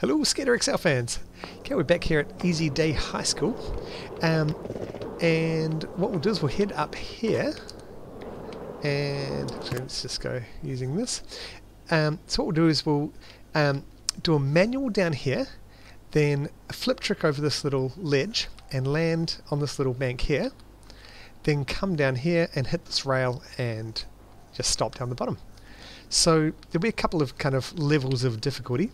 Hello, Skater XL fans. Okay, we're back here at Easy Day High School. Um, and what we'll do is we'll head up here. And let's just go using this. Um, so what we'll do is we'll um, do a manual down here, then a flip trick over this little ledge and land on this little bank here. Then come down here and hit this rail and just stop down the bottom. So there'll be a couple of kind of levels of difficulty.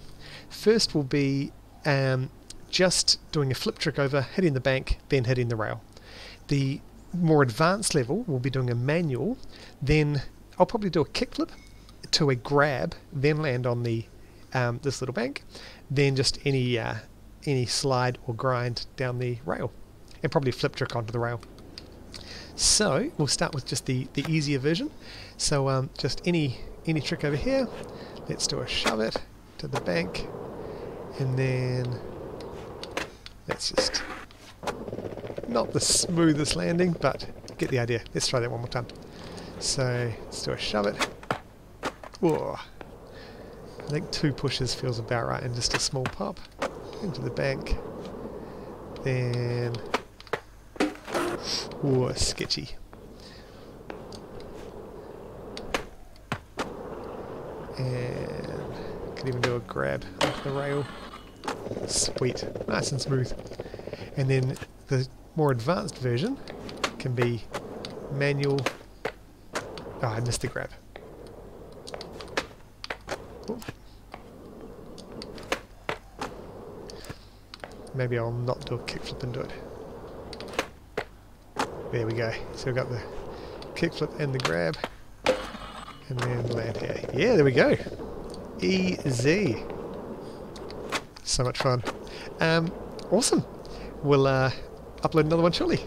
First will be um, just doing a flip trick over, hitting the bank, then hitting the rail. The more advanced level will be doing a manual, then I'll probably do a kickflip to a grab, then land on the um, this little bank, then just any uh, any slide or grind down the rail, and probably flip trick onto the rail. So we'll start with just the the easier version. So um, just any any trick over here. Let's do a shove it to the bank and then let's just not the smoothest landing but get the idea. Let's try that one more time. So let's do a shove it. Whoa. I think two pushes feels about right and just a small pop into the bank. Then Whoa, sketchy. And can even do a grab off the rail. Sweet, nice and smooth. And then the more advanced version can be manual. Oh, I missed the grab. Maybe I'll not do a kickflip and do it. There we go. So we've got the kickflip and the grab and then land here. Yeah, there we go. Easy. So much fun. Um, awesome. We'll uh, upload another one shortly.